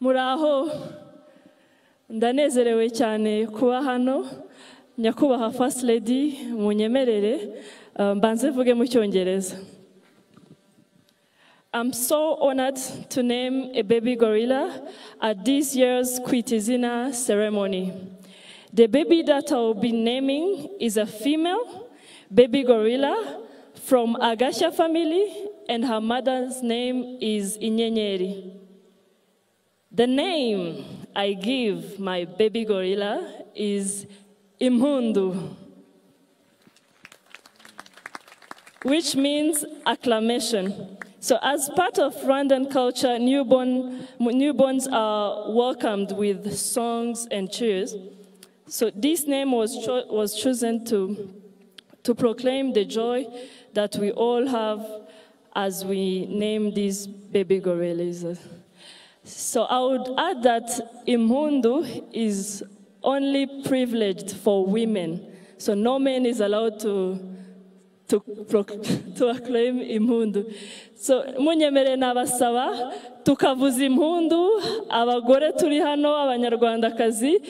muraho ndanezerewe cyane kuba hano nyakubahwa first lady munyemerere uh, mbanze mvuge mu cyongereza I'm so honored to name a baby gorilla at this year's Kwitizina ceremony. The baby that I'll be naming is a female baby gorilla from Agasha family, and her mother's name is Inyenyeri. The name I give my baby gorilla is Imhundu, which means acclamation. So, as part of Rwandan culture, newborn, newborns are welcomed with songs and cheers. So, this name was, cho- was chosen to, to proclaim the joy that we all have as we name these baby gorillas. So, I would add that Imhundu is only privileged for women. So, no man is allowed to to, to acclaim impundu so munyemere nabasaba tukavuza impundu abagore turi hano abanyarwandakazi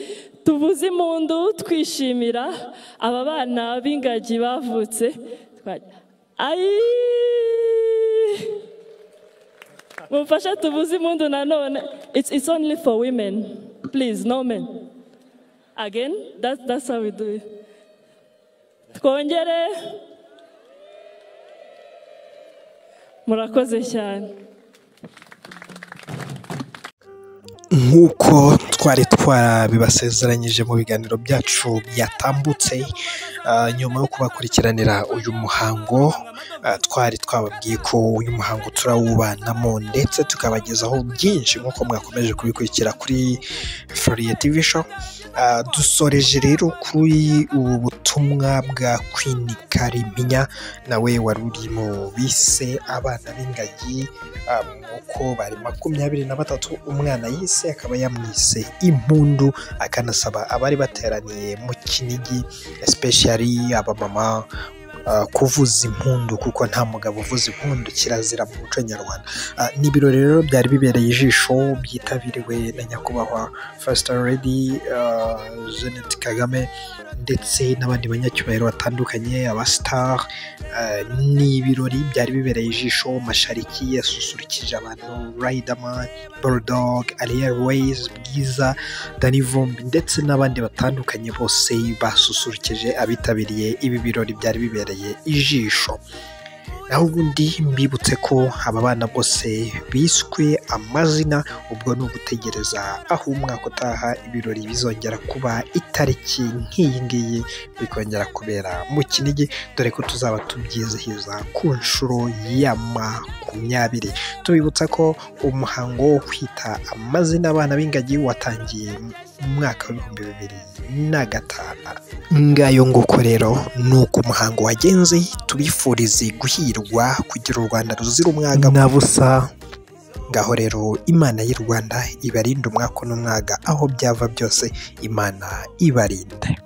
tuvuze impundu twishimira aba bana b'ingagi bavutse. Ayi! Mumfashe tuvuze impundu nanone it's, it's only for women. Please no men. Again that's, that's how we do it. Twongere murakoze cyane. Nk'uko twari twarabibasezeranyije mu biganiro byacu byatambutse ah, nyuma yo kubakurikiranira uyu muhango ah, twari twababwiye ko uyu muhango turawubanamo ndetse tukabagezaho byinshi nk'uko mwakomeje kubikurikira kuri Floriye TV show. Ah, dusoreje rero kuri ubu butumwa bwa Queen Kariminya nawe wari uri mu bise abana b'ingagi uko bari makumyabiri na batatu umwana yise akaba yamwise impundu akanasaba abari bateraniye mu kinigi especially abamama kuvuza impundu kuko nta mugabo uvuza impundu kirazira mu muco nyarwanda. Ah, ni ibirori rero byari bibereye ijisho byitabiriwe na nyakubahwa lady ah, jeannette kagame ndetse n'abandi banyacyubahiro batandukanye abasitari ni ibirori byari bibereye ijisho mashariki yasusurukije abantu riderman bulldog ariel ways bwiza dani vumbi ndetse n'abandi batandukanye bose basusurukije abitabiriye ibi birori byari bibereye ijisho. Naho ubundi mbibutse ko aba bana bose biswe amazina ubwo ni ugutegereza aho umwaka utaha ibirori bizongera kuba itariki nk'iyi ngiyi bikongera kubera mu kinigi dore ko tuzaba tubyizihiza ku nshuro ya makumyabiri. Tubibutsa ko umuhango wo kwita amazina abana b'ingagi watangiye mu mwaka w'ibihumbi bibiri na gatanu. Ngayo nguko rero ni uko umuhango wagenze tubifurize guhirwa kugira u rwanda ruzira umwaga. Na busa. Ngaho rero imana y'u rwanda ibarinde umwaka n'umwaga aho byava byose imana ibarinde.